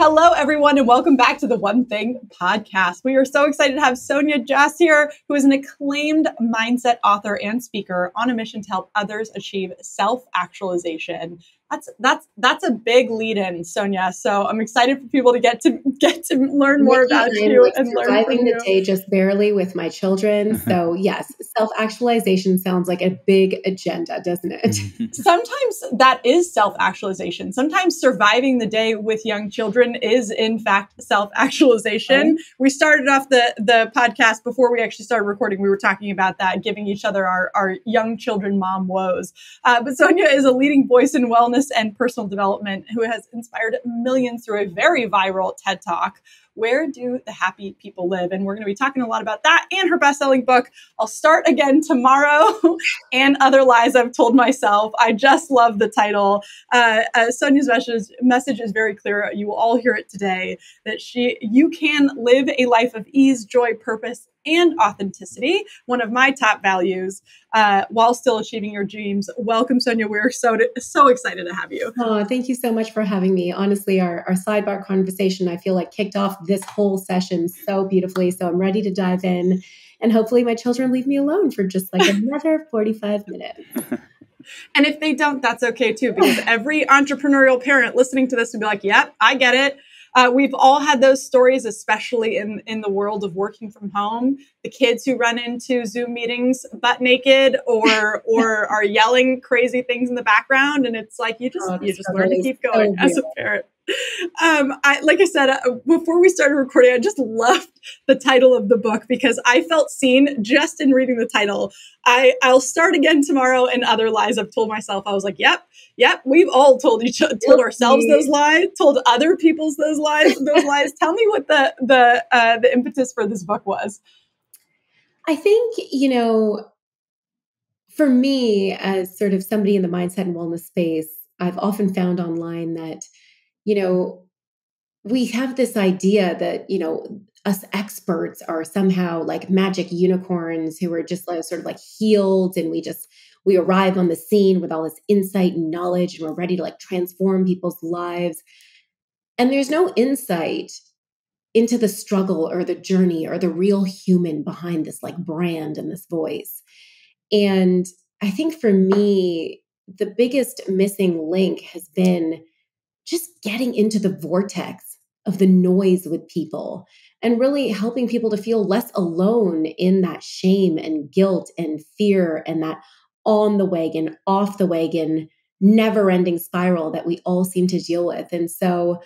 Hello, everyone, and welcome back to the One Thing podcast. We are so excited to have Sonia Jhas here, who is an acclaimed mindset author and speaker on a mission to help others achieve self actualization that's that's that's a big lead in, Sonia. So I'm excited for people to get to get to learn more about you like and surviving the day just barely with my children. so yes, self actualization sounds like a big agenda, doesn't it? Sometimes that is self actualization. Sometimes surviving the day with young children is in fact self actualization. Right. We started off the the podcast before we actually started recording. We were talking about that, giving each other our our young children mom woes. Uh, but Sonia is a leading voice in wellness wellness and personal development who has inspired millions through a very viral TED Talk. Where do the happy people live? And we're going to be talking a lot about that and her best selling book. I'll start again tomorrow and Other Lies I've Told Myself. I just love the title. Uh, uh, Sonia's message, message is very clear. You will all hear it today that she, you can live a life of ease, joy, purpose, and authenticity, one of my top values, uh, while still achieving your dreams. Welcome, Sonia. We're so so excited to have you. Oh, thank you so much for having me. Honestly, our, our sidebar conversation, I feel like kicked off this whole session so beautifully. So I'm ready to dive in. And hopefully my children leave me alone for just like another 45 minutes. And if they don't, that's okay too, because every entrepreneurial parent listening to this would be like, yep, I get it. Uh, we've all had those stories, especially in, in the world of working from home. The kids who run into Zoom meetings butt naked or or are yelling crazy things in the background, and it's like you just oh, you just learn to keep going so as a parent. Um, I like I said uh, before we started recording, I just loved the title of the book because I felt seen just in reading the title. I I'll start again tomorrow, and other lies I've told myself. I was like, yep, yep, we've all told each told ourselves those lies, told other people's those lies, those lies. Tell me what the the uh, the impetus for this book was. I think you know, for me as sort of somebody in the mindset and wellness space, I've often found online that you know, we have this idea that, you know, us experts are somehow like magic unicorns who are just like sort of like healed and we just we arrive on the scene with all this insight and knowledge and we're ready to like transform people's lives. And there's no insight into the struggle or the journey or the real human behind this like brand and this voice. And i think for me the biggest missing link has been just getting into the vortex of the noise with people and really helping people to feel less alone in that shame and guilt and fear and that on the wagon, off the wagon, never ending spiral that we all seem to deal with. And so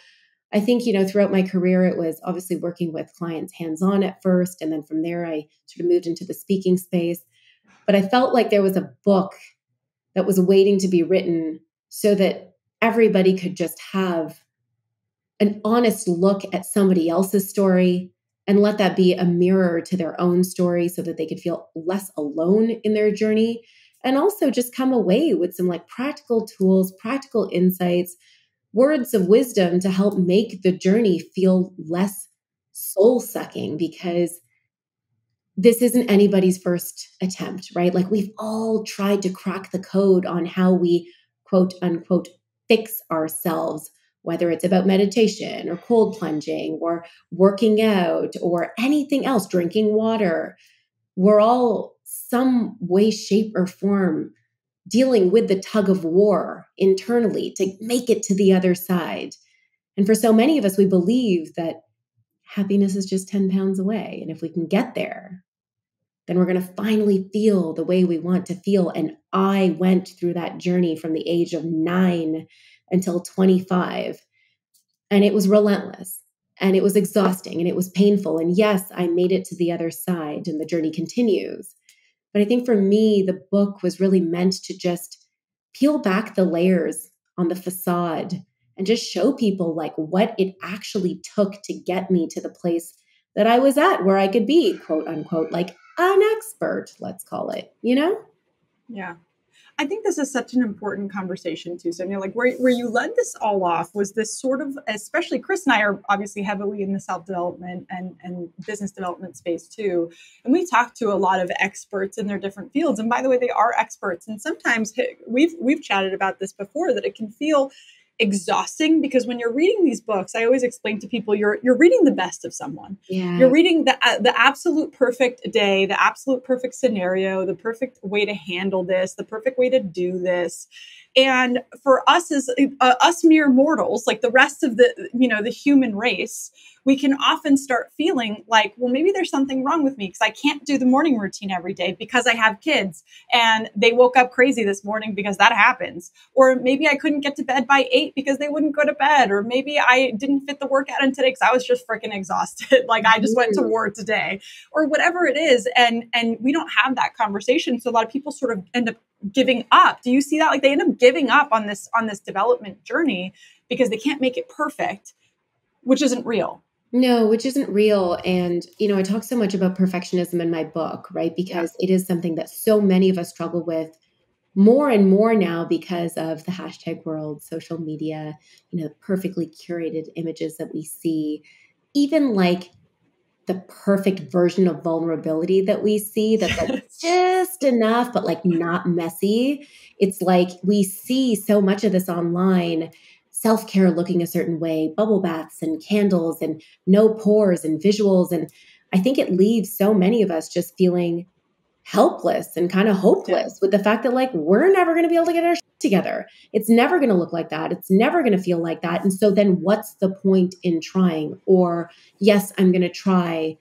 I think, you know, throughout my career, it was obviously working with clients hands on at first. And then from there, I sort of moved into the speaking space. But I felt like there was a book that was waiting to be written so that everybody could just have an honest look at somebody else's story and let that be a mirror to their own story so that they could feel less alone in their journey and also just come away with some like practical tools, practical insights, words of wisdom to help make the journey feel less soul sucking because this isn't anybody's first attempt, right? Like we've all tried to crack the code on how we quote unquote fix ourselves, whether it's about meditation or cold plunging or working out or anything else, drinking water. We're all some way, shape, or form dealing with the tug of war internally to make it to the other side. And for so many of us, we believe that happiness is just 10 pounds away. And if we can get there, then we're going to finally feel the way we want to feel. And I went through that journey from the age of nine until 25. And it was relentless and it was exhausting and it was painful. And yes, I made it to the other side and the journey continues. But I think for me, the book was really meant to just peel back the layers on the facade and just show people like what it actually took to get me to the place that I was at where I could be, quote unquote, like an expert, let's call it, you know? Yeah. I think this is such an important conversation too, Sonia. Like where, where you led this all off was this sort of, especially Chris and I are obviously heavily in the self development and, and business development space too. And we talk to a lot of experts in their different fields. And by the way, they are experts. And sometimes we've we've chatted about this before that it can feel exhausting because when you're reading these books, I always explain to people you're you're reading the best of someone. Yeah. You're reading the uh, the absolute perfect day, the absolute perfect scenario, the perfect way to handle this, the perfect way to do this. And for us as uh, us mere mortals, like the rest of the you know the human race, we can often start feeling like, well, maybe there's something wrong with me because I can't do the morning routine every day because I have kids and they woke up crazy this morning because that happens. Or maybe I couldn't get to bed by eight because they wouldn't go to bed. Or maybe I didn't fit the workout in today because I was just freaking exhausted. like I just went to war today or whatever it is. And, and we don't have that conversation. So a lot of people sort of end up giving up. Do you see that? Like they end up giving up on this, on this development journey because they can't make it perfect, which isn't real. No, which isn't real. And, you know, I talk so much about perfectionism in my book, right? Because yeah. it is something that so many of us struggle with more and more now because of the hashtag world, social media, you know, perfectly curated images that we see, even like the perfect version of vulnerability that we see that's like just enough, but like not messy. It's like we see so much of this online self care looking a certain way, bubble baths and candles and no pores and visuals. And I think it leaves so many of us just feeling helpless and kind of hopeless with the fact that, like, we're never going to be able to get our together. It's never going to look like that. It's never going to feel like that. And so then what's the point in trying? Or, yes, I'm going to try.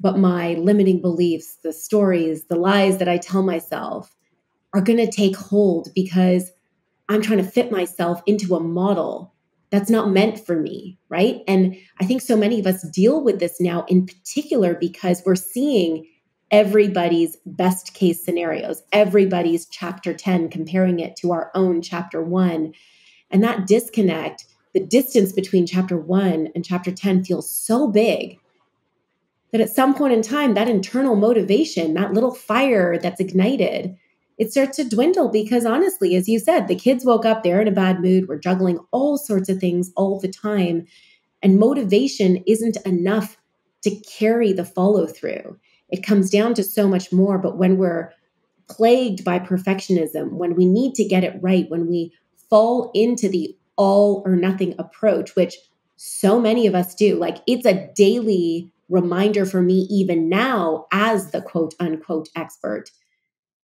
But my limiting beliefs, the stories, the lies that I tell myself are going to take hold because I'm trying to fit myself into a model that's not meant for me, right? And I think so many of us deal with this now in particular because we're seeing everybody's best case scenarios, everybody's chapter 10, comparing it to our own chapter one. And that disconnect, the distance between chapter one and chapter 10 feels so big that at some point in time, that internal motivation, that little fire that's ignited, it starts to dwindle because honestly, as you said, the kids woke up, they're in a bad mood, we're juggling all sorts of things all the time. And motivation isn't enough to carry the follow through. It comes down to so much more. But when we're plagued by perfectionism, when we need to get it right, when we fall into the all or nothing approach, which so many of us do, like it's a daily reminder for me, even now, as the quote unquote expert,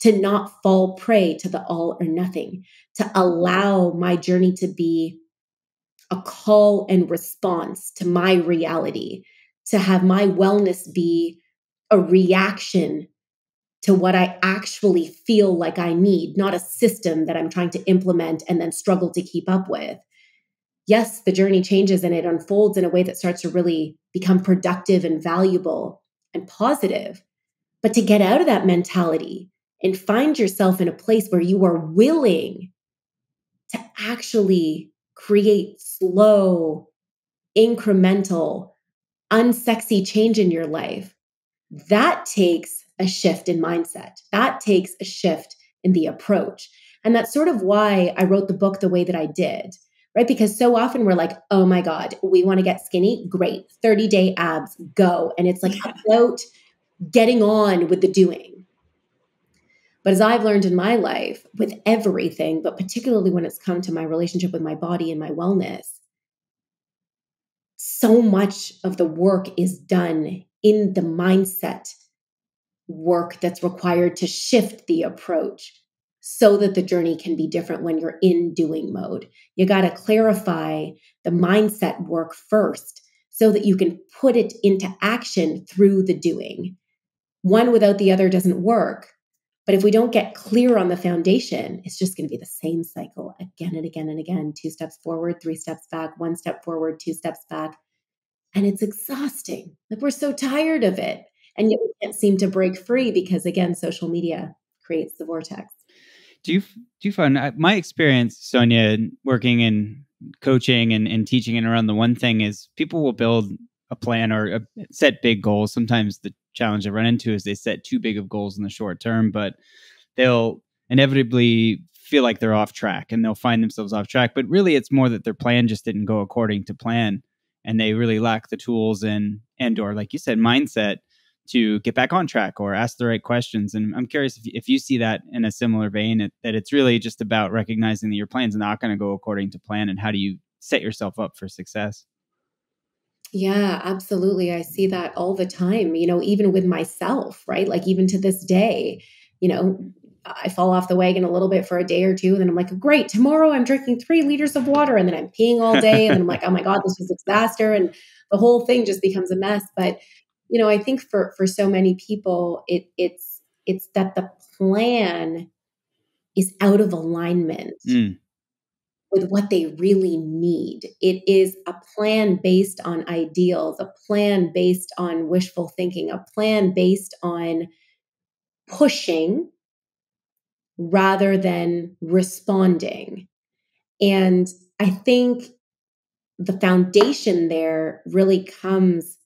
to not fall prey to the all or nothing, to allow my journey to be a call and response to my reality, to have my wellness be a reaction to what I actually feel like I need, not a system that I'm trying to implement and then struggle to keep up with. Yes, the journey changes and it unfolds in a way that starts to really become productive and valuable and positive. But to get out of that mentality, and find yourself in a place where you are willing to actually create slow, incremental, unsexy change in your life, that takes a shift in mindset. That takes a shift in the approach. And that's sort of why I wrote the book the way that I did, right? Because so often we're like, oh my God, we want to get skinny. Great. 30 day abs, go. And it's like about getting on with the doing but as I've learned in my life with everything, but particularly when it's come to my relationship with my body and my wellness, so much of the work is done in the mindset work that's required to shift the approach so that the journey can be different when you're in doing mode. You got to clarify the mindset work first so that you can put it into action through the doing. One without the other doesn't work. But if we don't get clear on the foundation, it's just going to be the same cycle again and again and again two steps forward, three steps back, one step forward, two steps back. And it's exhausting. Like we're so tired of it. And yet we can't seem to break free because, again, social media creates the vortex. Do you, do you find uh, my experience, Sonia, working in coaching and, and teaching and around the one thing is people will build a plan or a, set big goals. Sometimes the challenge I run into is they set too big of goals in the short term, but they'll inevitably feel like they're off track and they'll find themselves off track. But really, it's more that their plan just didn't go according to plan, and they really lack the tools and and or like you said, mindset to get back on track or ask the right questions. And I'm curious if, if you see that in a similar vein, it, that it's really just about recognizing that your plan's not going to go according to plan and how do you set yourself up for success? Yeah, absolutely. I see that all the time, you know, even with myself, right? Like, even to this day, you know, I fall off the wagon a little bit for a day or two. And then I'm like, great, tomorrow I'm drinking three liters of water. And then I'm peeing all day. and I'm like, oh my God, this was a disaster. And the whole thing just becomes a mess. But, you know, I think for for so many people, it it's it's that the plan is out of alignment. Mm with what they really need. It is a plan based on ideals, a plan based on wishful thinking, a plan based on pushing rather than responding. And I think the foundation there really comes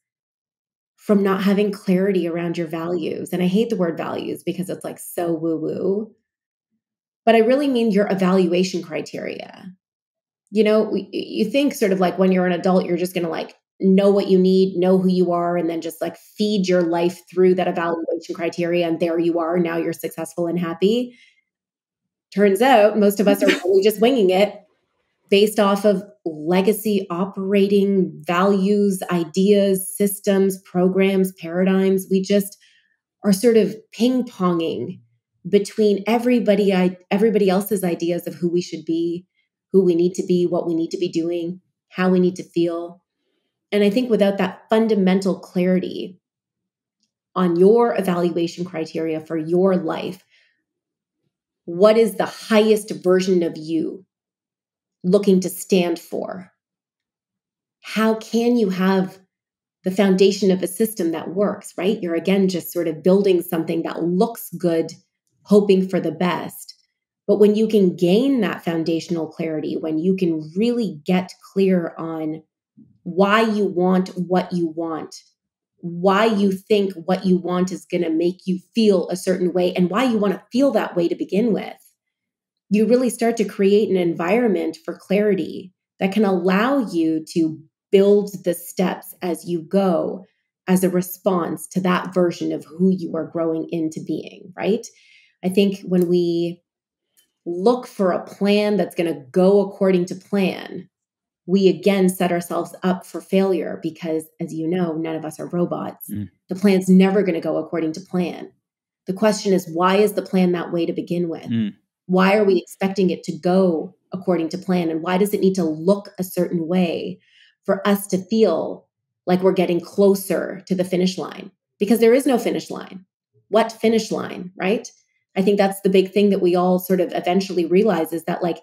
from not having clarity around your values. And I hate the word values because it's like so woo woo. But I really mean your evaluation criteria you know, you think sort of like when you're an adult, you're just going to like know what you need, know who you are, and then just like feed your life through that evaluation criteria. And there you are. Now you're successful and happy. Turns out most of us are really just winging it based off of legacy operating values, ideas, systems, programs, paradigms. We just are sort of ping ponging between everybody, everybody else's ideas of who we should be who we need to be, what we need to be doing, how we need to feel. And I think without that fundamental clarity on your evaluation criteria for your life, what is the highest version of you looking to stand for? How can you have the foundation of a system that works, right? You're again just sort of building something that looks good, hoping for the best. But when you can gain that foundational clarity, when you can really get clear on why you want what you want, why you think what you want is going to make you feel a certain way, and why you want to feel that way to begin with, you really start to create an environment for clarity that can allow you to build the steps as you go as a response to that version of who you are growing into being, right? I think when we look for a plan that's going to go according to plan, we again set ourselves up for failure because, as you know, none of us are robots. Mm. The plan's never going to go according to plan. The question is, why is the plan that way to begin with? Mm. Why are we expecting it to go according to plan? And why does it need to look a certain way for us to feel like we're getting closer to the finish line? Because there is no finish line. What finish line, right? I think that's the big thing that we all sort of eventually realize is that like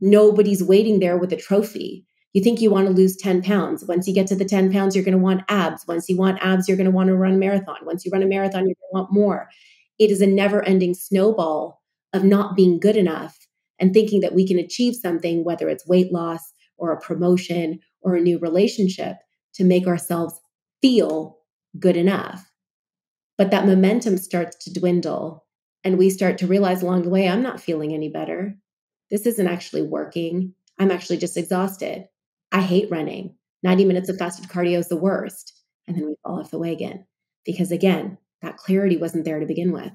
nobody's waiting there with a trophy. You think you want to lose 10 pounds. Once you get to the 10 pounds, you're going to want abs. Once you want abs, you're going to want to run a marathon. Once you run a marathon, you're going to want more. It is a never ending snowball of not being good enough and thinking that we can achieve something, whether it's weight loss or a promotion or a new relationship, to make ourselves feel good enough. But that momentum starts to dwindle and we start to realize along the way, I'm not feeling any better. This isn't actually working. I'm actually just exhausted. I hate running. 90 minutes of fasted cardio is the worst. And then we fall off the wagon because, again, that clarity wasn't there to begin with.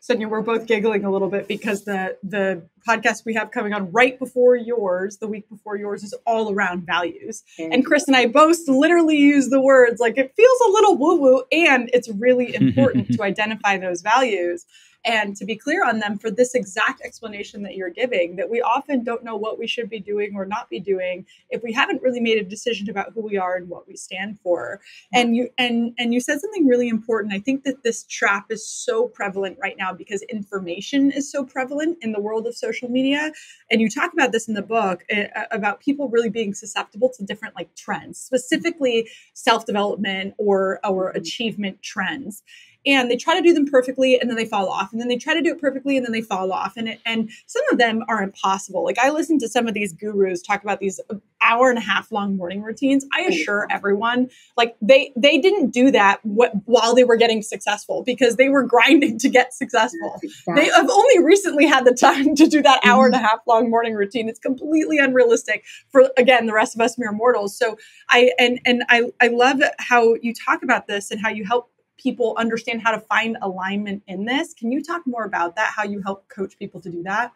Sonia, we're both giggling a little bit because the the podcast we have coming on right before yours, the week before yours, is all around values. Mm-hmm. And Chris and I both literally use the words like it feels a little woo woo, and it's really important to identify those values and to be clear on them for this exact explanation that you're giving that we often don't know what we should be doing or not be doing if we haven't really made a decision about who we are and what we stand for. And you and and you said something really important. I think that this trap is so prevalent right now because information is so prevalent in the world of social media. And you talk about this in the book uh, about people really being susceptible to different like trends specifically self-development or or mm-hmm. achievement trends and they try to do them perfectly and then they fall off and then they try to do it perfectly and then they fall off and it, and some of them are impossible. Like i listen to some of these gurus talk about these hour and a half long morning routines. I assure everyone like they they didn't do that what, while they were getting successful because they were grinding to get successful. They have only recently had the time to do that hour and a mm-hmm. half long morning routine. It's completely unrealistic for again the rest of us mere mortals. So i and and i i love how you talk about this and how you help people understand how to find alignment in this. Can you talk more about that? How you help coach people to do that?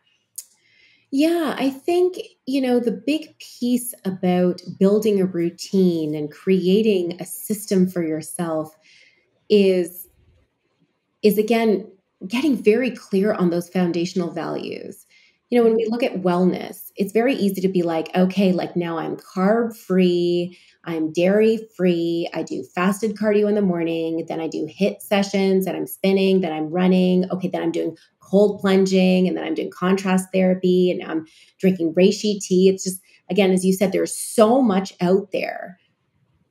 Yeah, I think, you know, the big piece about building a routine and creating a system for yourself is is again getting very clear on those foundational values. You know, when we look at wellness, it's very easy to be like, okay, like now I'm carb free, I'm dairy free. I do fasted cardio in the morning. Then I do HIIT sessions and I'm spinning. Then I'm running. Okay, then I'm doing cold plunging and then I'm doing contrast therapy and I'm drinking reishi tea. It's just, again, as you said, there's so much out there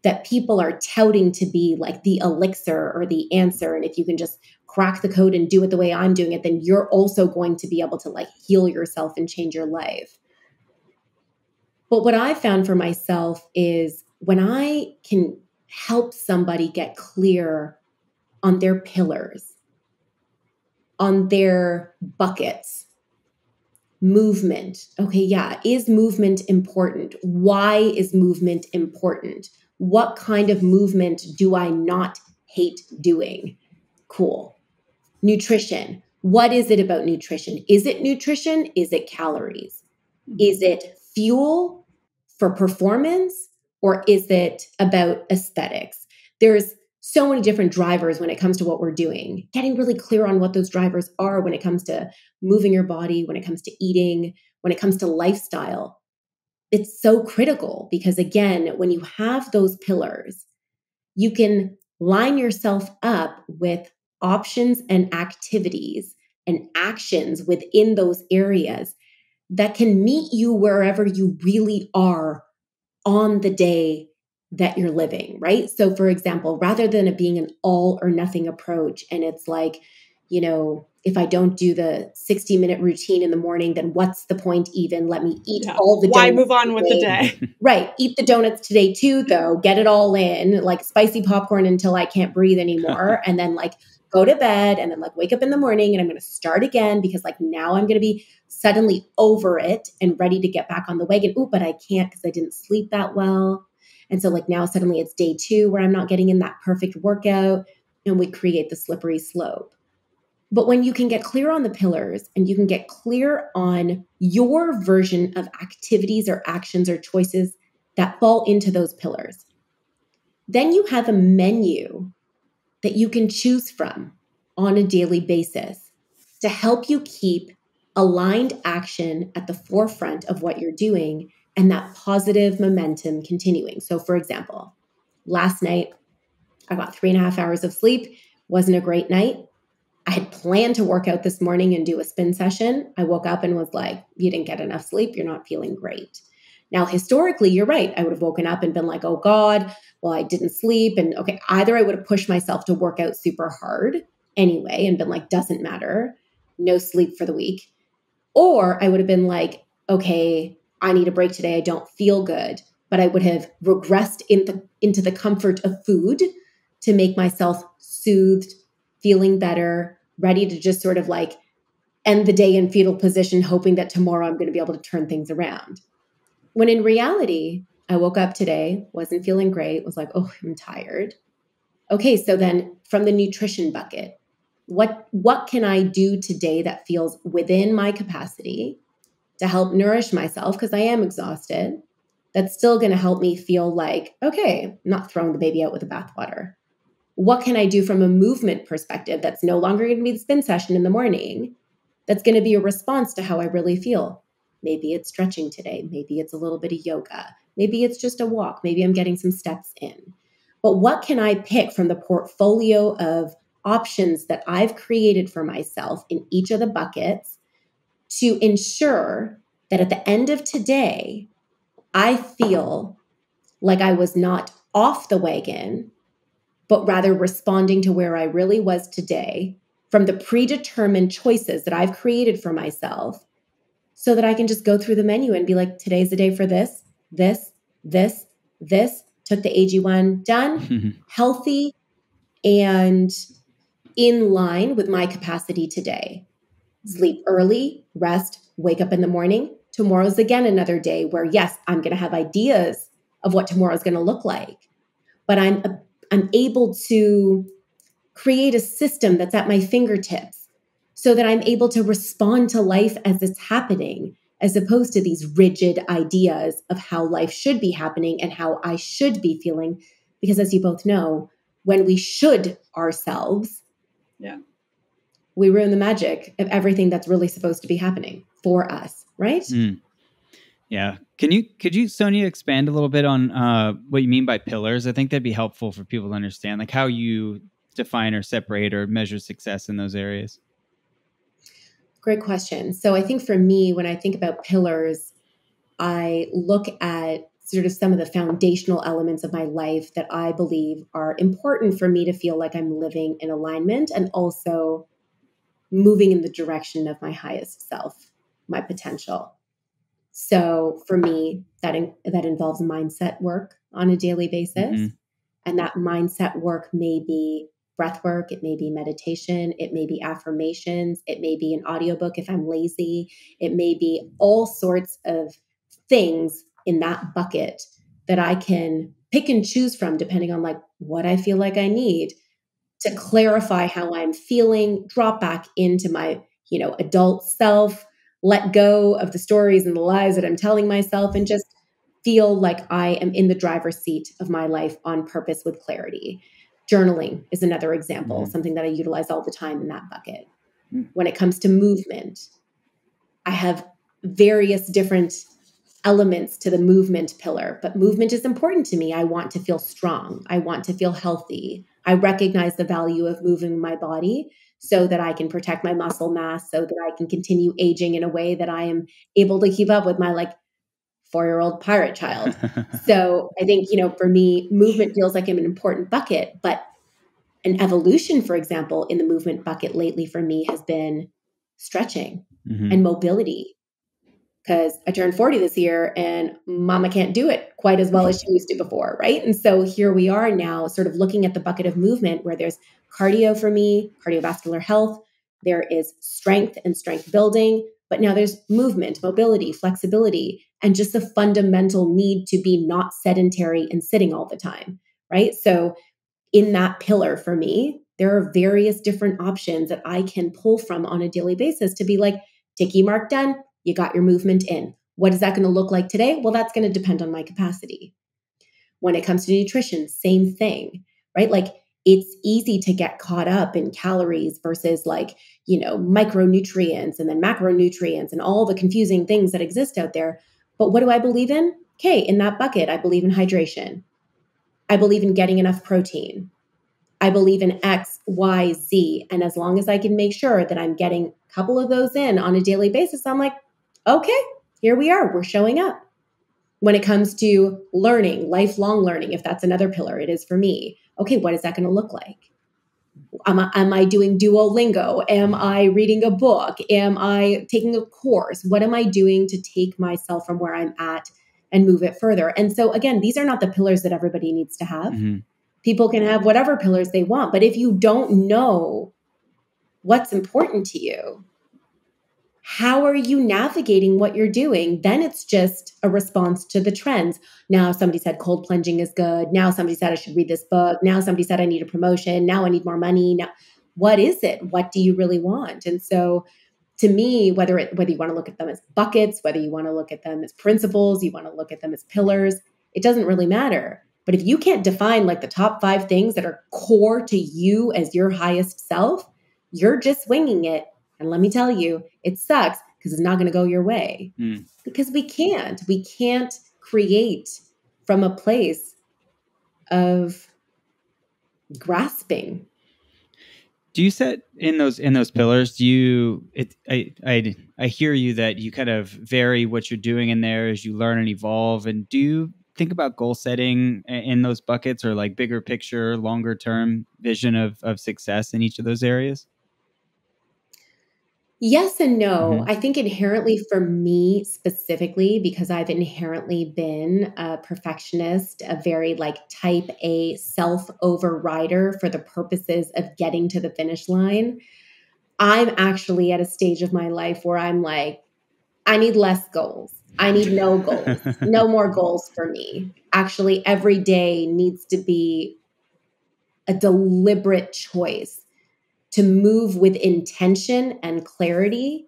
that people are touting to be like the elixir or the answer. And if you can just crack the code and do it the way I'm doing it, then you're also going to be able to like heal yourself and change your life. But what I found for myself is when I can help somebody get clear on their pillars, on their buckets, movement. Okay, yeah, is movement important? Why is movement important? What kind of movement do I not hate doing? Cool. Nutrition. What is it about nutrition? Is it nutrition? Is it calories? Mm-hmm. Is it fuel for performance? or is it about aesthetics? There's so many different drivers when it comes to what we're doing. Getting really clear on what those drivers are when it comes to moving your body, when it comes to eating, when it comes to lifestyle. It's so critical because, again, when you have those pillars, you can line yourself up with options and activities and actions within those areas that can meet you wherever you really are on the day that you're living, right? So, for example, rather than it being an all or nothing approach, and it's like, you know, if I don't do the 60 minute routine in the morning, then what's the point even? Let me eat yeah. all the Why move on with the day? right. Eat the donuts today too, though. Get it all in, like spicy popcorn until I can't breathe anymore. and then like go to bed and then like wake up in the morning and I'm going to start again because like now I'm going to be suddenly over it and ready to get back on the wagon. Ooh, but I can't because I didn't sleep that well. And so like now suddenly it's day two where I'm not getting in that perfect workout and we create the slippery slope. But when you can get clear on the pillars and you can get clear on your version of activities or actions or choices that fall into those pillars, then you have a menu that you can choose from on a daily basis to help you keep aligned action at the forefront of what you're doing and that positive momentum continuing. So, for example, last night I got three and a half hours of sleep, wasn't a great night. I had planned to work out this morning and do a spin session. I woke up and was like, You didn't get enough sleep. You're not feeling great. Now, historically, you're right. I would have woken up and been like, oh God, well, I didn't sleep. And okay, either I would have pushed myself to work out super hard anyway and been like, doesn't matter, no sleep for the week. Or I would have been like, okay, I need a break today. I don't feel good. But I would have regressed in the, into the comfort of food to make myself soothed, feeling better, ready to just sort of like end the day in fetal position, hoping that tomorrow I'm going to be able to turn things around. When in reality, I woke up today, wasn't feeling great, was like, oh, I'm tired. Okay, so then from the nutrition bucket, what what can I do today that feels within my capacity to help nourish myself because I am exhausted? That's still going to help me feel like, okay, I'm not throwing the baby out with the bathwater. What can I do from a movement perspective that's no longer going to be the spin session in the morning? That's going to be a response to how I really feel. Maybe it's stretching today. Maybe it's a little bit of yoga. Maybe it's just a walk. Maybe I'm getting some steps in. But what can I pick from the portfolio of options that I've created for myself in each of the buckets to ensure that at the end of today, I feel like I was not off the wagon, but rather responding to where I really was today from the predetermined choices that I've created for myself so that I can just go through the menu and be like, today's the day for this, this, this, this. Took the AG1 done, mm-hmm. healthy, and in line with my capacity today. Sleep early, rest, wake up in the morning. Tomorrow's again another day where, yes, I'm going to have ideas of what tomorrow's going to look like, but I'm, I'm able to create a system that's at my fingertips so that I'm able to respond to life as it's happening, as opposed to these rigid ideas of how life should be happening and how I should be feeling. Because as you both know, when we should ourselves, yeah, we ruin the magic of everything that's really supposed to be happening for us, right? Mm. Yeah. Can you could you Sonia expand a little bit on uh, what you mean by pillars? I think that'd be helpful for people to understand, like how you define or separate or measure success in those areas. Great question. So I think for me, when I think about pillars, I look at sort of some of the foundational elements of my life that I believe are important for me to feel like I'm living in alignment and also moving in the direction of my highest self, my potential. So for me, that in, that involves mindset work on a daily basis, mm-hmm. and that mindset work may be breath work, it may be meditation, it may be affirmations, it may be an audiobook if I'm lazy, it may be all sorts of things in that bucket that I can pick and choose from depending on like what I feel like I need to clarify how I'm feeling, drop back into my, you know, adult self, let go of the stories and the lies that I'm telling myself and just feel like I am in the driver's seat of my life on purpose with clarity. Journaling is another example, mm-hmm. something that I utilize all the time in that bucket. Mm-hmm. When it comes to movement, I have various different elements to the movement pillar, but movement is important to me. I want to feel strong. I want to feel healthy. I recognize the value of moving my body so that I can protect my muscle mass, so that I can continue aging in a way that I am able to keep up with my like four year old pirate child. so I think, you know, for me, movement feels like an important bucket, but an evolution, for example, in the movement bucket lately for me has been stretching mm-hmm. and mobility because I turned 40 this year and mama can't do it quite as well as she used to before, right? And so here we are now, sort of looking at the bucket of movement where there's cardio for me, cardiovascular health, there is strength and strength building, but now there's movement, mobility, flexibility, and just the fundamental need to be not sedentary and sitting all the time, right? So in that pillar for me, there are various different options that I can pull from on a daily basis to be like, ticky mark done, you got your movement in. What is that going to look like today? Well, that's going to depend on my capacity. When it comes to nutrition, same thing, right? Like it's easy to get caught up in calories versus like, you know, micronutrients and then macronutrients and all the confusing things that exist out there. But what do I believe in? Okay, in that bucket, I believe in hydration. I believe in getting enough protein. I believe in X, Y, Z. And as long as I can make sure that I'm getting a couple of those in on a daily basis, I'm like, okay, here we are, we're showing up. When it comes to learning, lifelong learning, if that's another pillar, it is for me. Okay, what is that going to look like? Am I, am I doing Duolingo? Am I reading a book? Am I taking a course? What am I doing to take myself from where I'm at and move it further? And so, again, these are not the pillars that everybody needs to have. Mm-hmm. People can have whatever pillars they want, but if you don't know what's important to you, how are you navigating what you're doing? Then it's just a response to the trends. Now somebody said cold plunging is good. Now somebody said I should read this book. Now somebody said I need a promotion. Now I need more money. Now what is it? What do you really want? And so to me, whether it whether you want to look at them as buckets, whether you want to look at them as principles, you want to look at them as pillars, it doesn't really matter. But if you can't define like the top 5 things that are core to you as your highest self, you're just winging it and let me tell you, it sucks because it's not going to go your way. Mm. Because we can't. We can't create from a place of grasping. Do you set in those in those pillars? Do you? It, I I I hear you that you kind of vary what you're doing in there as you learn and evolve. And do you think about goal setting in those buckets or like bigger picture, longer term vision of, of success in each of those areas? Yes and no. Mm-hmm. I think inherently for me specifically, because I've inherently been a perfectionist, a very like type A self overrider for the purposes of getting to the finish line, I'm actually at a stage of my life where I'm like, I need less goals. I need no goals, no more goals for me. Actually, every day needs to be a deliberate choice to move with intention and clarity,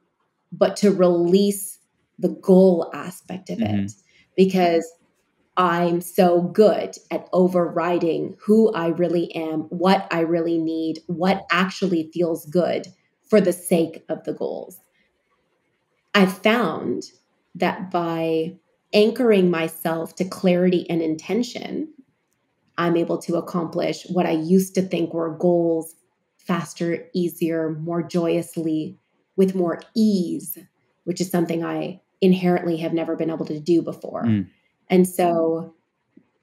but to release the goal aspect of mm-hmm. it because I'm so good at overriding who I really am, what I really need, what actually feels good for the sake of the goals. I found that by anchoring myself to clarity and intention, I'm able to accomplish what I used to think were goals faster, easier, more joyously, with more ease, which is something I inherently have never been able to do before. Mm. And so,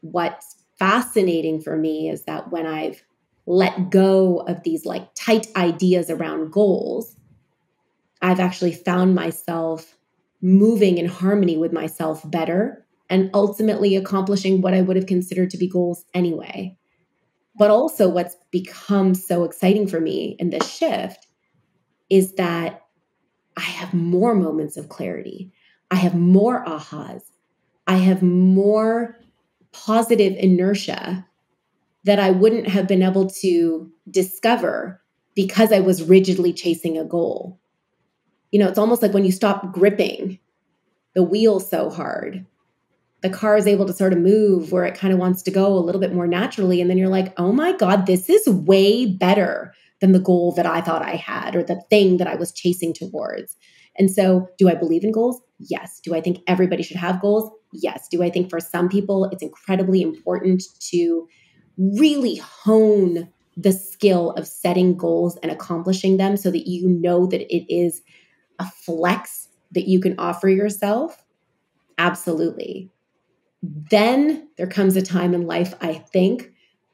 what's fascinating for me is that when I've let go of these like tight ideas around goals, I've actually found myself moving in harmony with myself better and ultimately accomplishing what I would have considered to be goals anyway. But also, what's become so exciting for me in this shift is that I have more moments of clarity. I have more ahas. I have more positive inertia that I wouldn't have been able to discover because I was rigidly chasing a goal. You know, it's almost like when you stop gripping the wheel so hard the car is able to sort of move where it kind of wants to go a little bit more naturally. And then you're like, oh my God, this is way better than the goal that I thought I had or the thing that I was chasing towards. And so, do I believe in goals? Yes. Do I think everybody should have goals? Yes. Do I think for some people it's incredibly important to really hone the skill of setting goals and accomplishing them so that you know that it is a flex that you can offer yourself? Absolutely. Then there comes a time in life, I think,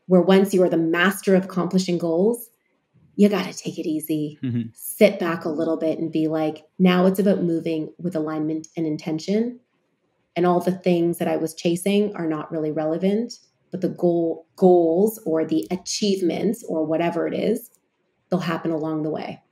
where once you are the master of accomplishing goals, you got to take it easy, mm-hmm. sit back a little bit and be like, now it's about moving with alignment and intention. And all the things that I was chasing are not really relevant, but the goal goals or the achievements or whatever it is, they'll happen along the way.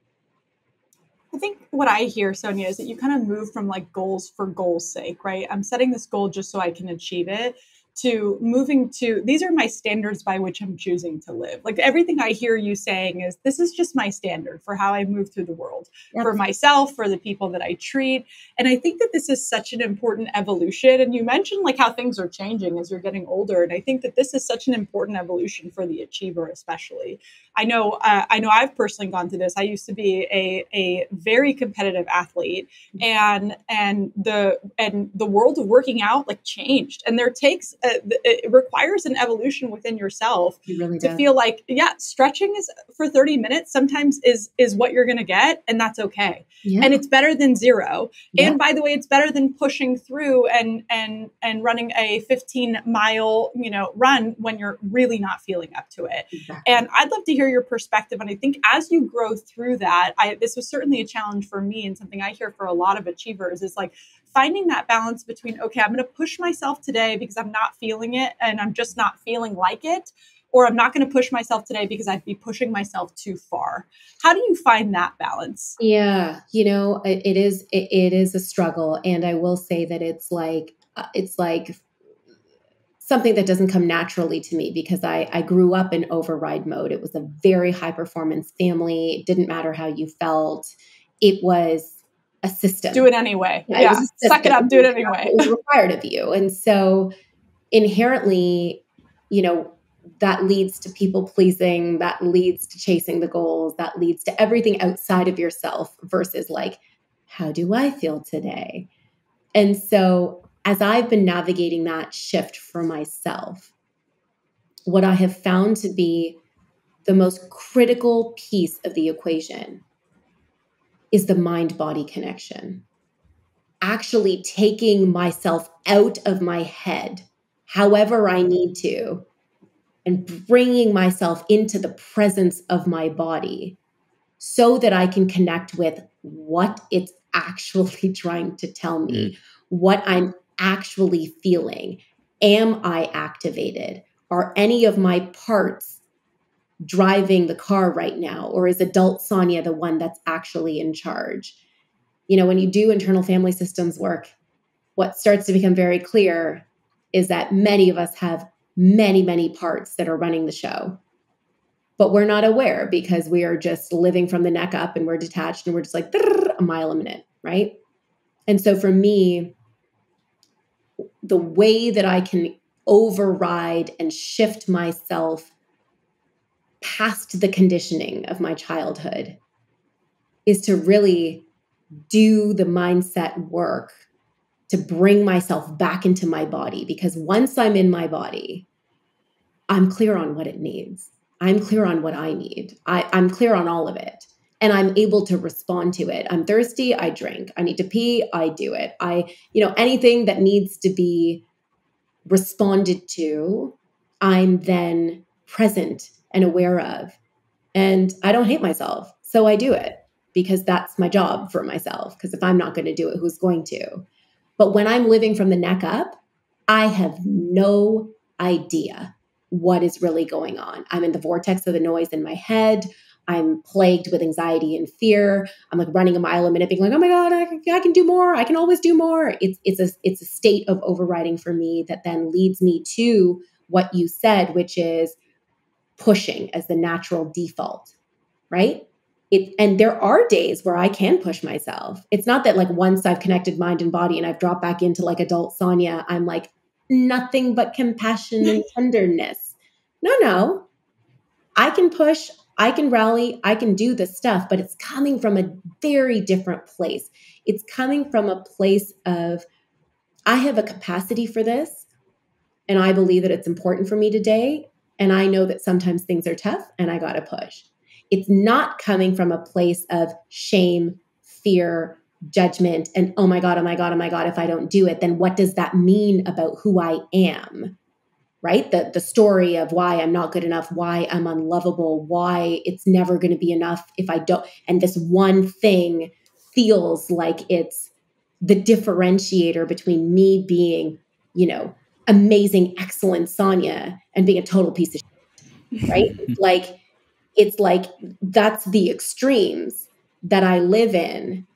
I think what I hear, Sonia, is that you kind of move from like goals for goals' sake, right? I'm setting this goal just so I can achieve it to moving to these are my standards by which I'm choosing to live. Like everything I hear you saying is this is just my standard for how I move through the world yep. for myself, for the people that I treat. And I think that this is such an important evolution. And you mentioned like how things are changing as you're getting older. And I think that this is such an important evolution for the achiever, especially. I know, uh, I know I've personally gone through this. I used to be a, a very competitive athlete and, and the, and the world of working out like changed and there takes uh, it requires an evolution within yourself really to feel like yeah stretching is for 30 minutes sometimes is is what you're going to get and that's okay yeah. and it's better than zero yeah. and by the way it's better than pushing through and and and running a 15 mile you know run when you're really not feeling up to it exactly. and i'd love to hear your perspective and i think as you grow through that i this was certainly a challenge for me and something i hear for a lot of achievers is like finding that balance between, okay, I'm going to push myself today because I'm not feeling it and I'm just not feeling like it, or I'm not going to push myself today because I'd be pushing myself too far. How do you find that balance? Yeah, you know, it, it is it, it is a struggle, and I will say that it's like uh, it's like something that doesn't come naturally to me because I, I grew up in override mode. It was a very high performance family. It didn't matter how you felt. It was a system. Do it anyway. Yeah. yeah. It Suck it up, do it anyway. It was required of you. And so inherently, you know, that leads to people pleasing, that leads to chasing the goals, that leads to everything outside of yourself versus like, how do I feel today? And so as I've been navigating that shift for myself, what I have found to be the most critical piece of the equation is the mind body connection. Actually taking myself out of my head, however I need to and bringing myself into the presence of my body so that I can connect with what it's actually trying to tell me, mm. what I'm actually feeling. Am I activated? Are any of my parts driving the car right now? Or is adult Sonia the one that's actually in charge? You know, when you do internal family systems work, what starts to become very clear is that many of us have many, many parts that are running the show. But we're not aware because we are just living from the neck up and we're detached and we're just like a mile a minute, right? And so for me, the way that I can override and shift myself past the conditioning of my childhood is to really do the mindset work to bring myself back into my body because once I'm in my body, I'm clear on what it needs. I'm clear on what I need. I, I'm clear on all of it. And I'm able to respond to it. I'm thirsty, I drink. I need to pee, I do it. I, you know, anything that needs to be responded to, I'm then present and aware of. And I don't hate myself. So I do it because that's my job for myself. Because if I'm not going to do it, who's going to? But when I'm living from the neck up, I have no idea what is really going on. I'm in the vortex of the noise in my head. I'm plagued with anxiety and fear. I'm like running a mile a minute, being like, "Oh my god, I, I can do more. I can always do more." It's it's a it's a state of overriding for me that then leads me to what you said, which is pushing as the natural default, right? It, and there are days where I can push myself. It's not that like once I've connected mind and body and I've dropped back into like adult Sonia, I'm like nothing but compassion and tenderness. No, no. I can push, I can rally, I can do the stuff, but it's coming from a very different place. It's coming from a place of, I have a capacity for this, and I believe that it's important for me today. And I know that sometimes things are tough and I got to push. It's not coming from a place of shame, fear, judgment, and oh my God, oh my God, oh my God, if I don't do it, then what does that mean about who I am? Right? The, the story of why I'm not good enough, why I'm unlovable, why it's never going to be enough if I don't. And this one thing feels like it's the differentiator between me being, you know, amazing, excellent Sonia and being a total piece of shit, right? like it's like that's the extremes that I live in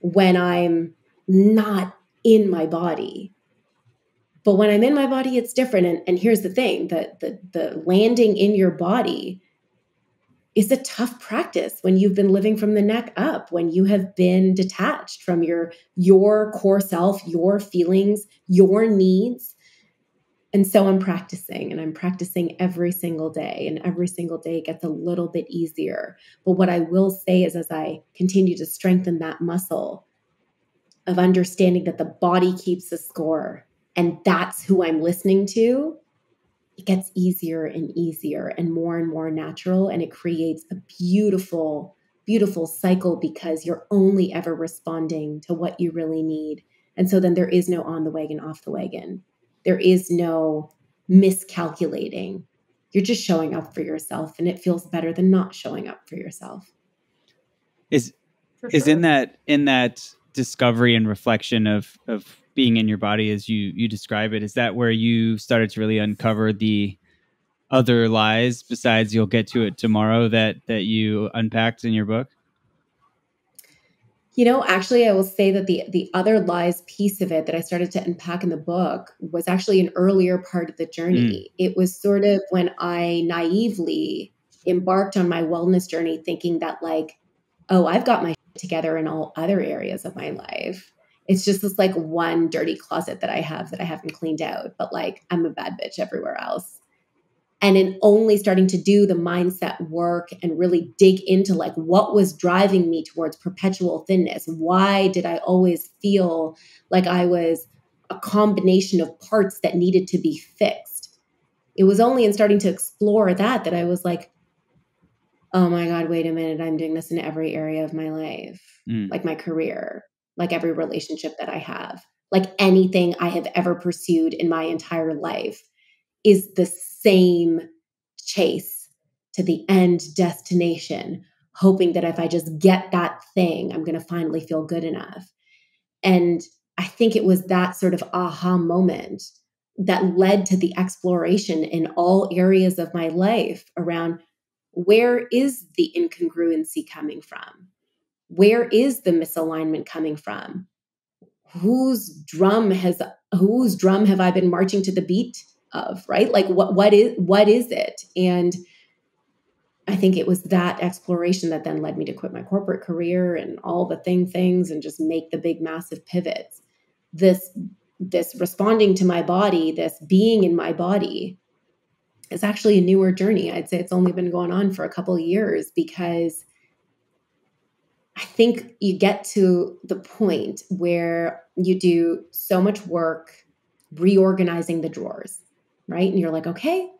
when I'm not in my body. But when I'm in my body, it's different. And, and here's the thing that the, the landing in your body is a tough practice when you've been living from the neck up, when you have been detached from your your core self, your feelings, your needs and so I'm practicing and I'm practicing every single day, and every single day gets a little bit easier. But what I will say is, as I continue to strengthen that muscle of understanding that the body keeps the score and that's who I'm listening to, it gets easier and easier and more and more natural. And it creates a beautiful, beautiful cycle because you're only ever responding to what you really need. And so then there is no on the wagon, off the wagon there is no miscalculating. You're just showing up for yourself and it feels better than not showing up for yourself. Is for is sure. in that in that discovery and reflection of of being in your body as you you describe it is that where you started to really uncover the other lies besides you'll get to it tomorrow that that you unpacked in your book you know, actually, I will say that the the other lies piece of it that I started to unpack in the book was actually an earlier part of the journey. Mm. It was sort of when I naively embarked on my wellness journey, thinking that like, oh, I've got my together in all other areas of my life. It's just this like one dirty closet that I have that I haven't cleaned out, but like I'm a bad bitch everywhere else. And in only starting to do the mindset work and really dig into like what was driving me towards perpetual thinness why did i always feel like i was a combination of parts that needed to be fixed? It was only in starting to explore that that i was like oh my god wait a minute i'm doing this in every area of my life mm. like my career like every relationship that i have like anything i have ever pursued in my entire life is the same chase to the end destination, hoping that if I just get that thing, I'm going to finally feel good enough. And I think it was that sort of aha moment that led to the exploration in all areas of my life around where is the incongruency coming from? Where is the misalignment coming from? Whose drum has whose drum have I been marching to the beat of, right? Like what what is what is it? And I think it was that exploration that then led me to quit my corporate career and all the thing things and just make the big massive pivots. This this responding to my body, this being in my body is actually a newer journey. I'd say it's only been going on for a couple years because I think you get to the point where you do so much work reorganizing the drawers, right? And you're like, okay,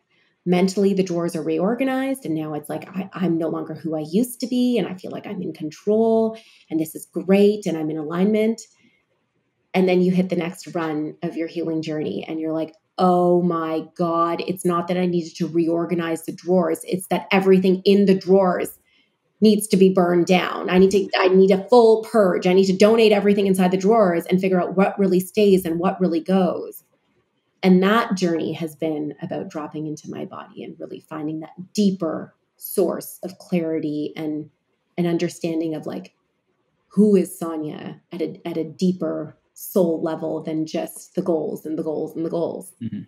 mentally the drawers are reorganized. And now it's like, I, am no longer who I used to be. And I feel like I'm in control. And this is great. And I'm in alignment. And then you hit the next run of your healing journey and you're like, oh my God, it's not that I needed to reorganize the drawers, it's that everything in the drawers needs to be burned down. I need to I need a full purge. I need to donate everything inside the drawers and figure out what really stays and what really goes. And that journey has been about dropping into my body and really finding that deeper source of clarity and an understanding of like who is Sonia at a at a deeper soul level than just the goals and the goals and the goals. Mm-hmm.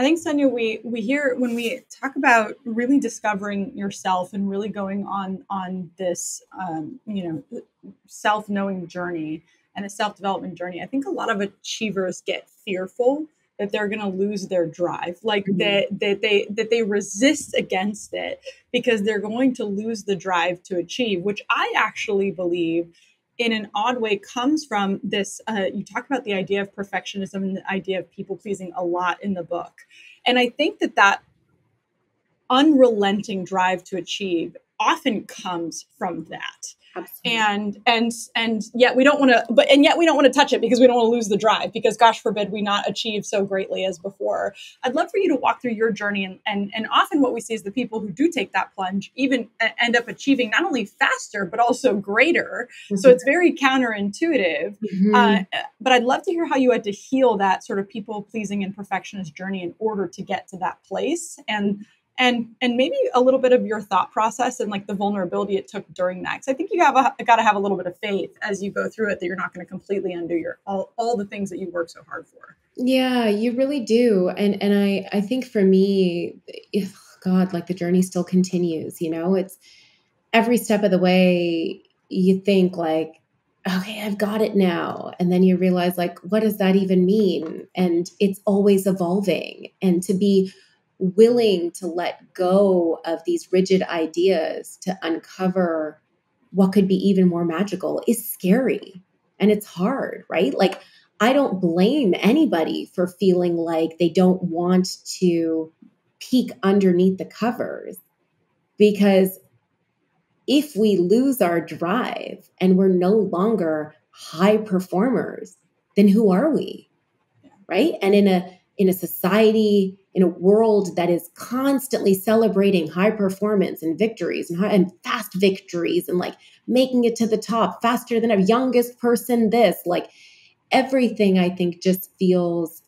I think Sonia, we we hear when we talk about really discovering yourself and really going on on this um, you know self knowing journey and a self development journey. I think a lot of achievers get fearful that they're going to lose their drive like mm-hmm. that that they that they resist against it because they're going to lose the drive to achieve which i actually believe in an odd way comes from this uh, you talk about the idea of perfectionism and the idea of people pleasing a lot in the book. And i think that that unrelenting drive to achieve often comes from that Absolutely. and and and yet we don't want to but and yet we don't want to touch it because we don't want to lose the drive because gosh forbid we not achieve so greatly as before i'd love for you to walk through your journey and and, and often what we see is the people who do take that plunge even end up achieving not only faster but also greater mm-hmm. so it's very counterintuitive mm-hmm. uh, but i'd love to hear how you had to heal that sort of people pleasing and perfectionist journey in order to get to that place and and and maybe a little bit of your thought process and like the vulnerability it took during that. Because I think you have a, got to have a little bit of faith as you go through it that you're not going to completely undo your all, all the things that you work so hard for. Yeah, you really do, and and I I think for me, if, God, like the journey still continues. You know, it's every step of the way. You think like okay, I've got it now. And then you realize, like, what does that even mean? And it's always evolving. And to be willing to let go of these rigid ideas to uncover what could be even more magical is scary and it's hard, right? Like, I don't blame anybody for feeling like they don't want to peek underneath the covers because if we lose our drive and we're no longer high performers, then who are we? Right? And in a in a society in a world that is constantly celebrating high performance and victories and, high, and fast victories and like making it to the top faster than a youngest person this like everything i think just feels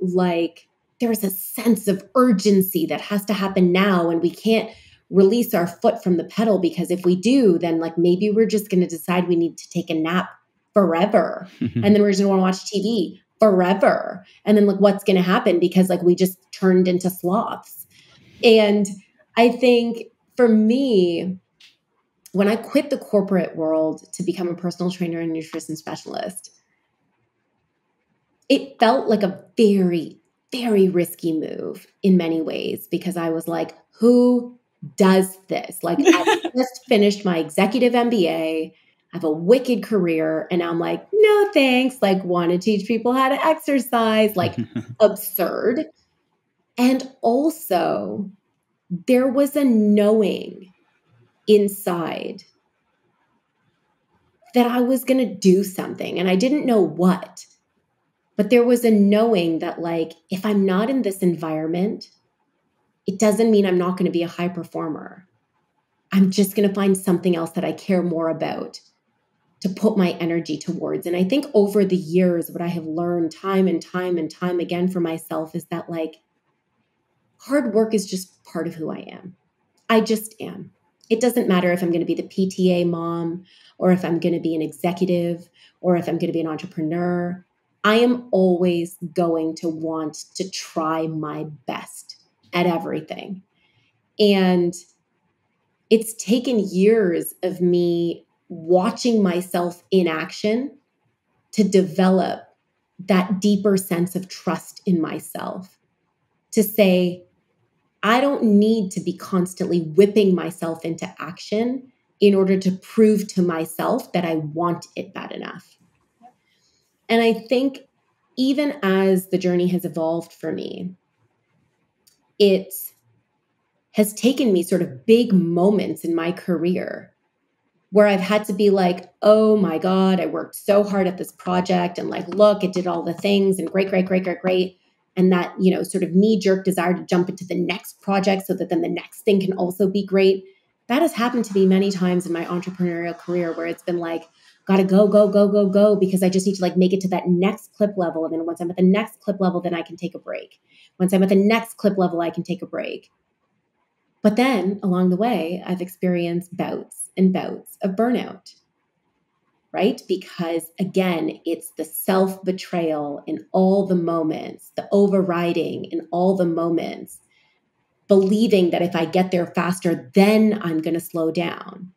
like there's a sense of urgency that has to happen now and we can't release our foot from the pedal because if we do then like maybe we're just going to decide we need to take a nap forever. And then we're just going to want to watch tv forever. And then like what's going to happen because like we just turned into sloths. And I think for me, when I quit the corporate world to become a personal trainer and nutrition specialist, it felt like a very, very risky move in many ways because I was like, who does this? Like, I just finished my executive MBA have a wicked career. And I'm like, no thanks. Like, want to teach people how to exercise, like, absurd. And also, there was a knowing inside that I was going to do something and I didn't know what. But there was a knowing that, like, if I'm not in this environment, it doesn't mean I'm not going to be a high performer. I'm just going to find something else that I care more about to put my energy towards. And I think over the years, what I have learned time and time and time again for myself is that, like, hard work is just part of who I am. I just am. It doesn't matter if I'm going to be the PTA mom or if I'm going to be an executive or if I'm going to be an entrepreneur. I am always going to want to try my best at everything. And it's taken years of me watching myself in action to develop that deeper sense of trust in myself. To say, I don't need to be constantly whipping myself into action in order to prove to myself that I want it bad enough. And I think even as the journey has evolved for me, it has taken me sort of big moments in my career where I've had to be like, oh my God, I worked so hard at this project and like, look, it did all the things and great, great, great, great, great. And that, you know, sort of knee jerk desire to jump into the next project so that then the next thing can also be great. That has happened to me many times in my entrepreneurial career where it's been like, gotta go, go, go, go, go, because I just need to like make it to that next clip level. And then once I'm at the next clip level, then I can take a break. Once I'm at the next clip level, I can take a break. But then along the way, I've experienced bouts and bouts of burnout, right? Because again, it's the self betrayal in all the moments, the overriding in all the moments, believing that if I get there faster, then I'm going to slow down.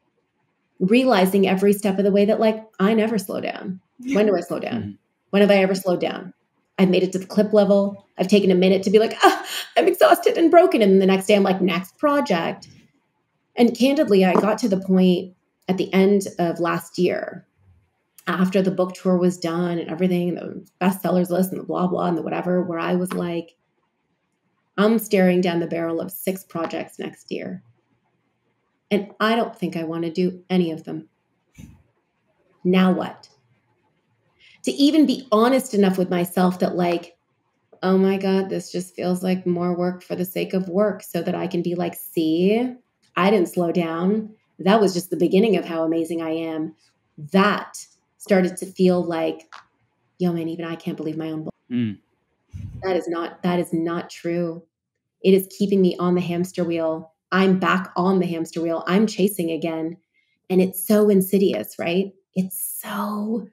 Realizing every step of the way that, like, I never slow down. When do I slow down? Mm-hmm. When have I ever slowed down? I've made it to the clip level. I've taken a minute to be like, ah, I'm exhausted and broken. And the next day I'm like, next project. And candidly, I got to the point at the end of last year after the book tour was done and everything, and the bestsellers list and the blah, blah, and the whatever, where I was like, I'm staring down the barrel of six projects next year. And I don't think I want to do any of them. Now what? To even be honest enough with myself that like oh my god this just feels like more work for the sake of work so that i can be like see i didn't slow down. That was just the beginning of how amazing i am. That started to feel like yo man even i can't believe my own mm. that is not that is not true. It is keeping me on the hamster wheel. I'm back on the hamster wheel. I'm chasing again. And it's so insidious right? It's so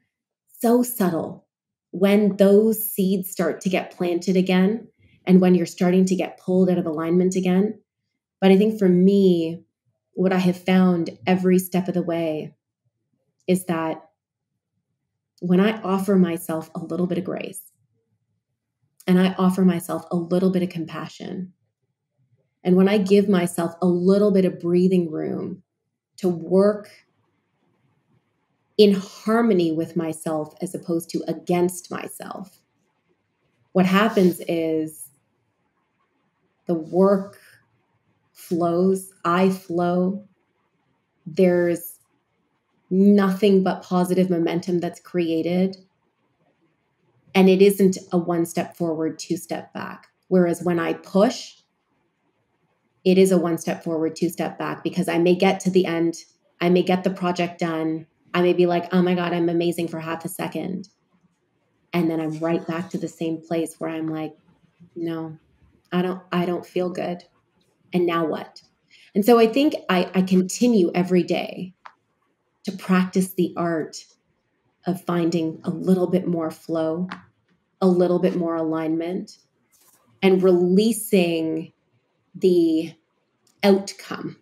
so subtle when those seeds start to get planted again and when you're starting to get pulled out of alignment again. But I think for me, what I have found every step of the way is that when I offer myself a little bit of grace and I offer myself a little bit of compassion, and when I give myself a little bit of breathing room to work in harmony with myself as opposed to against myself. What happens is the work flows, I flow. There's nothing but positive momentum that's created. And it isn't a one step forward, two step back. Whereas when I push, it is a one step forward, two step back because I may get to the end, I may get the project done, I may be like, oh my God, I'm amazing for half a second. And then I'm right back to the same place where I'm like, no, I don't, I don't feel good. And now what? And so I think I, I continue every day to practice the art of finding a little bit more flow, a little bit more alignment, and releasing the outcome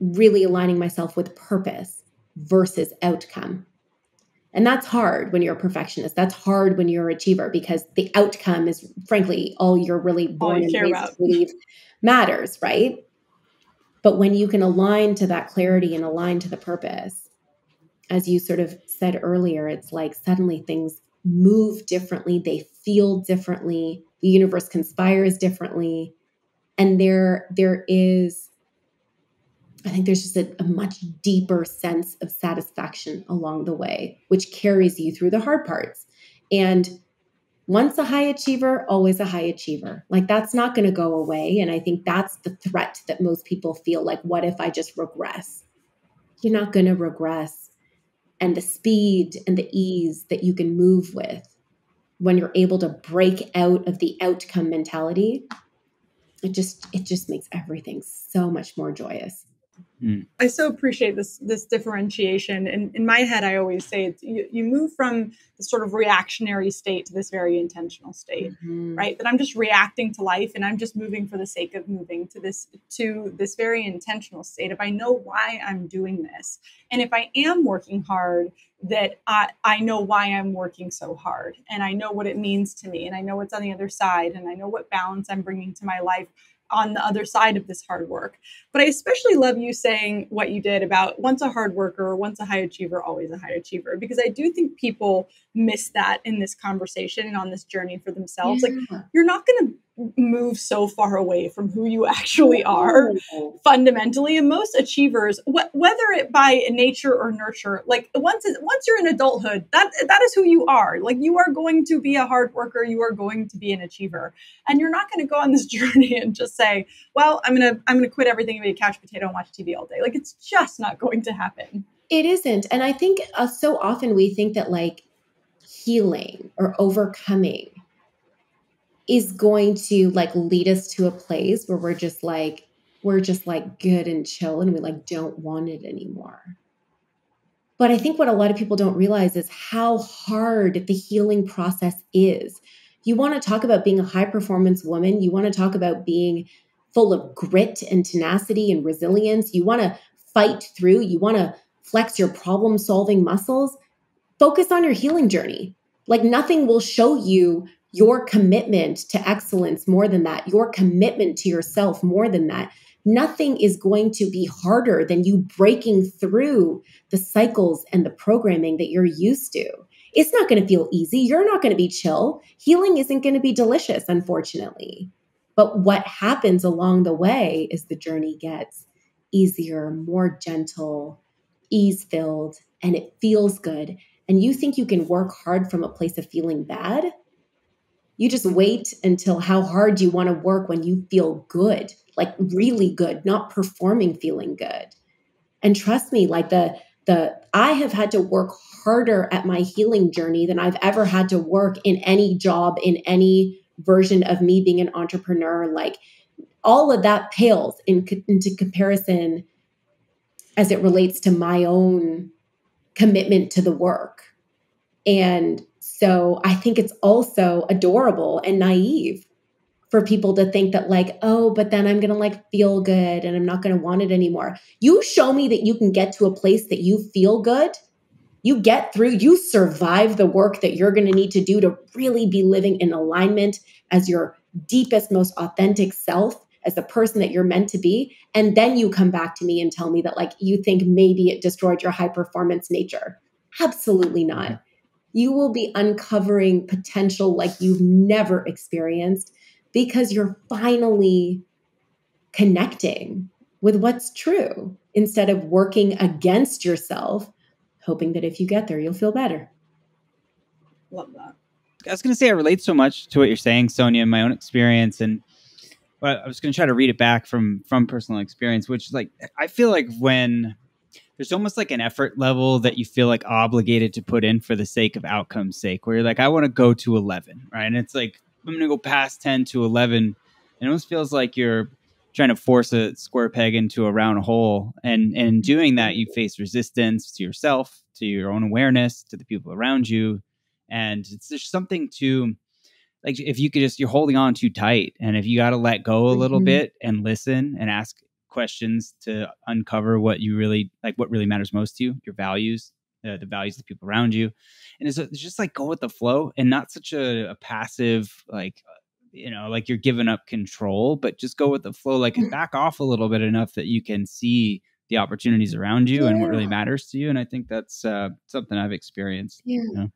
really aligning myself with purpose versus outcome. And that's hard when you're a perfectionist. That's hard when you're an achiever because the outcome is, frankly, all you're really born and raised to believe matters, right? But when you can align to that clarity and align to the purpose, as you sort of said earlier, it's like suddenly things move differently, they feel differently, the universe conspires differently, and there there is I think there's just a, a, much deeper sense of satisfaction along the way, which carries you through the hard parts. And once a high achiever, always a high achiever. Like that's not going to go away. And I think that's the threat that most people feel like, what if I just regress? You're not going to regress. And the speed and the ease that you can move with when you're able to break out of the outcome mentality, it just it just makes everything so much more joyous. Mm. I so appreciate this this differentiation. And in my head, I always say it's, you, you move from the sort of reactionary state to this very intentional state, mm-hmm. right? That I'm just reacting to life and I'm just moving for the sake of moving to this to this very intentional state. If I know why I'm doing this, and if I am working hard, that I, I know why I'm working so hard and I know what it means to me and I know what's on the other side and I know what balance I'm bringing to my life on the other side of this hard work. But I especially love you saying what you did about once a hard worker, once a high achiever, always a high achiever, because I do think people miss that in this conversation and on this journey for themselves. Yeah. Like, you're not going to move so far away from who you actually are fundamentally. And most achievers wh- whether it by nature or nurture like once once you're in adulthood that that is who you are. Like you are going to be a hard worker you are going to be an achiever. And you're not going to go on this journey and just say well i'm going to i'm going to quit everything and be a couch potato and watch tv all day. Like it's just not going to happen. It isn't. And i think uh, so often we think that like healing or overcoming is going to like lead us to a place where we're just like we're just like good and chill and we like don't want it anymore. But I think what a lot of people don't realize is how hard the healing process is. You want to talk about being a high performance woman, you want to talk about being full of grit and tenacity and resilience, you want to fight through, you want to flex your problem solving muscles. Focus on your healing journey. Like nothing will show you your commitment to excellence more than that, your commitment to yourself more than that. Nothing is going to be harder than you breaking through the cycles and the programming that you're used to. It's not going to feel easy. You're not going to be chill. Healing isn't going to be delicious, unfortunately. But what happens along the way is the journey gets easier, more gentle, ease filled, and it feels good. And you think you can work hard from a place of feeling bad? You just wait until how hard do you want to work when you feel good, like really good, not performing feeling good. And trust me, like the the I have had to work harder at my healing journey than I've ever had to work in any job in any version of me being an entrepreneur like all of that pales in, into comparison as it relates to my own commitment to the work and so I think it's also adorable and naive for people to think that, like, oh, but then I'm going to like feel good and I'm not going to want it anymore. You show me that you can get to a place that you feel good. You get through, you survive the work that you're going to need to do to really be living in alignment as your deepest, most authentic self, as the person that you're meant to be. And then you come back to me and tell me that, like, you think maybe it destroyed your high performance nature. Absolutely not you will be uncovering potential like you've never experienced because you're finally connecting with what's true instead of working against yourself, hoping that if you get there, you'll feel better. Love that. I was going to say, I relate so much to what you're saying, Sonia, in my own experience. And I was going to try to read it back from from personal experience, which is like, I feel like when there's almost like an effort level that you feel like obligated to put in for the sake of outcome's sake, where you're like, I want to go to 11, right? And it's like, I'm going to go past 10 to 11. And it almost feels like you're trying to force a square peg into a round hole. And, and in doing that, you face resistance to yourself, to your own awareness, to the people around you. And it's just something to, like, if you could just, you're holding on too tight. And if you got to let go a little mm-hmm. bit and listen and ask questions to uncover what you really like, what really matters most to you, your values, uh, the values of the people around you, and it's, it's just like go with the flow and not such a, a passive like uh, you know like you're giving up control, but just go with the flow, like mm. back off a little bit enough that you can see the opportunities around you yeah. and what really matters to you. And I think that's uh, something I've experienced. Yeah. You know?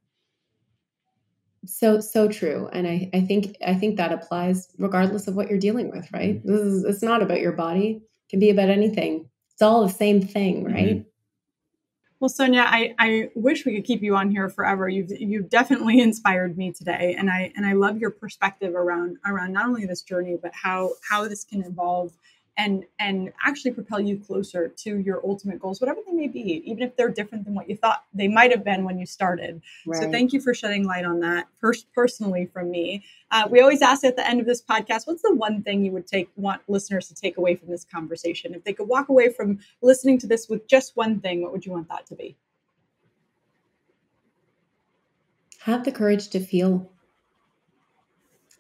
So so true and i i think i think that applies regardless of what you're dealing with right mm-hmm. this is it's not about your body it can be about anything. It's all the same thing, right? Mm-hmm. Well, Sonia, I, I wish we could keep you on here forever. You've you've definitely inspired me today, and I and I love your perspective around around not only this journey but how how this can evolve and and actually propel you closer to your ultimate goals whatever they may be even if they're different than what you thought they might have been when you started. Right. so thank you for shedding light on that first personally from me. Uh, we always ask at the end of this podcast what's the one thing you would take want listeners to take away from this conversation? If they could walk away from listening to this with just one thing what would you want that to be? Have the courage to feel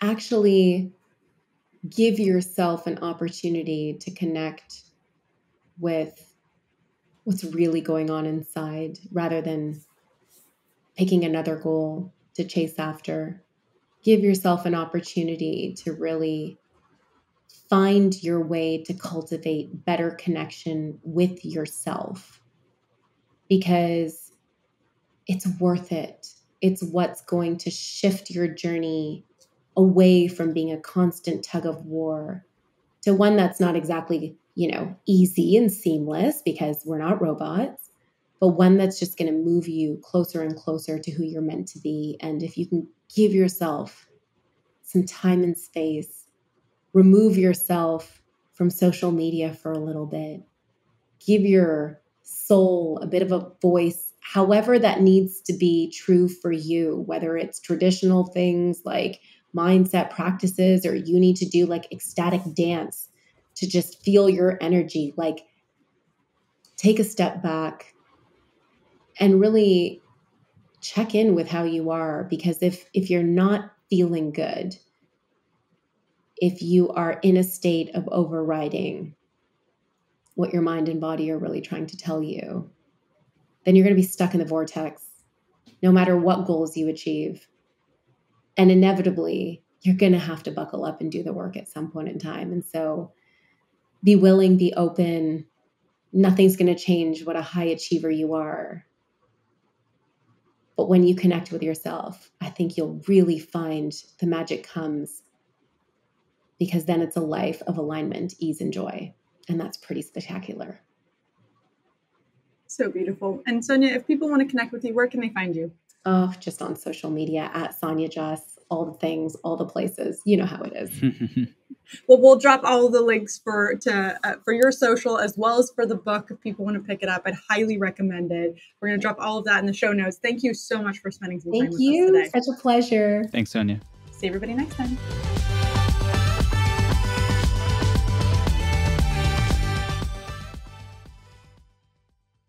actually give yourself an opportunity to connect with what's really going on inside rather than picking another goal to chase after. Give yourself an opportunity to really find your way to cultivate better connection with yourself because it's worth it. It's what's going to shift your journey away from being a constant tug of war to one that's not exactly, you know, easy and seamless because we're not robots, but one that's just going to move you closer and closer to who you're meant to be. And if you can give yourself some time and space, remove yourself from social media for a little bit, give your soul a bit of a voice however that needs to be true for you, whether it's traditional things like mindset practices or you need to do like ecstatic dance to just feel your energy like take a step back and really check in with how you are. Because if if you're not feeling good if you are in a state of overriding what your mind and body are really trying to tell you then you're going to be stuck in the vortex no matter what goals you achieve and inevitably, you're going to have to buckle up and do the work at some point in time. And so be willing, be open. Nothing's going to change what a high achiever you are. But when you connect with yourself, I think you'll really find the magic comes because then it's a life of alignment, ease, and joy. And that's pretty spectacular. So beautiful. And Sonia, if people want to connect with you, where can they find you? Oh, just on social media at Sonia Jhas, all the things, all the places. You know how it is. well, we'll drop all the links for to uh, for your social as well as for the book. If people want to pick it up, I'd highly recommend it. We're going to drop all of that in the show notes. Thank you so much for spending some Thank time you. with us today. Such a pleasure. Thanks, Sonia. See everybody next time.